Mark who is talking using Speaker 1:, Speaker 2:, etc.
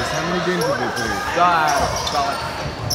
Speaker 1: this? How many games have they played?
Speaker 2: Uh, about like